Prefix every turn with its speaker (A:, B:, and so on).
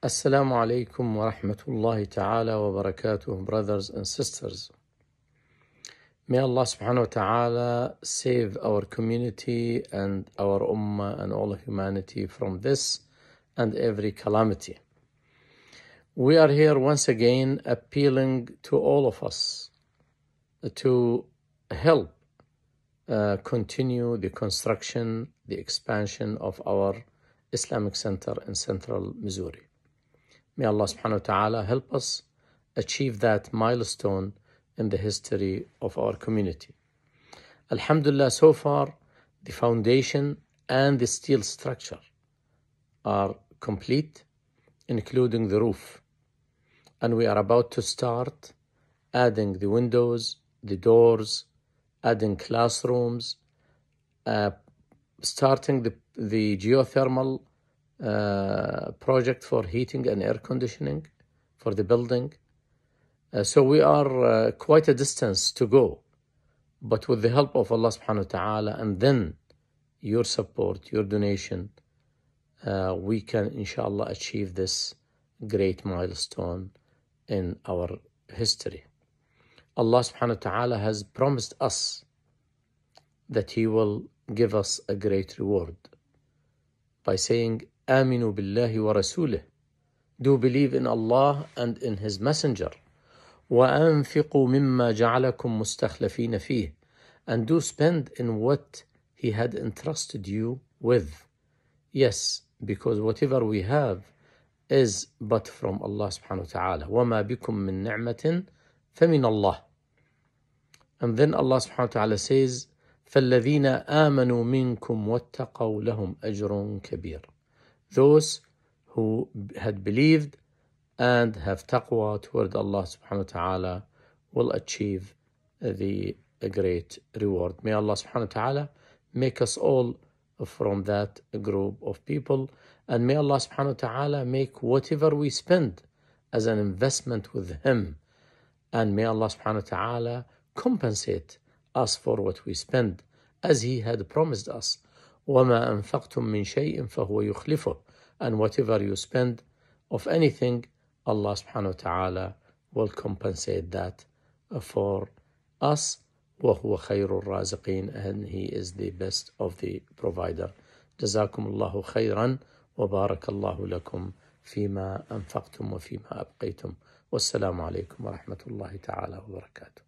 A: Assalamu alaikum wa rahmatullahi ta'ala wa barakatuh, brothers and sisters. May Allah subhanahu wa ta'ala save our community and our ummah and all humanity from this and every calamity. We are here once again appealing to all of us to help uh, continue the construction, the expansion of our Islamic Center in central Missouri. May Allah subhanahu wa ta'ala help us achieve that milestone in the history of our community. Alhamdulillah, so far, the foundation and the steel structure are complete, including the roof. And we are about to start adding the windows, the doors, adding classrooms, uh, starting the, the geothermal uh, project for heating and air conditioning for the building. Uh, so we are uh, quite a distance to go, but with the help of Allah subhanahu wa ta'ala and then your support, your donation, uh, we can inshallah achieve this great milestone in our history. Allah subhanahu wa ta'ala has promised us that He will give us a great reward by saying, آمنوا بالله ورسوله. Do believe in Allah and in His Messenger. وأنفقوا مما جعلكم مستخلفين فيه. And do spend in what He had entrusted you with. Yes, because whatever we have is but from Allah subhanahu wa ta'ala. وما بكم من نعمة فمن الله. And then Allah subhanahu wa ta'ala says, فالذين آمنوا منكم واتقوا لهم أجر كبير those who had believed and have taqwa toward Allah subhanahu wa ta'ala will achieve the great reward. May Allah subhanahu wa ta'ala make us all from that group of people and may Allah subhanahu wa ta'ala make whatever we spend as an investment with Him and may Allah subhanahu wa ta'ala compensate us for what we spend as He had promised us. وما أنفقتم من شيء فهو يخلفه. And whatever you spend of anything Allah wa ta'ala will compensate that for us. وهو خير الرازقين and he is the best of the provider. جزاكم الله خيرا وبارك الله لكم فيما أنفقتم وفيما أبقيتم. والسلام عليكم ورحمة الله تعالى وبركاته.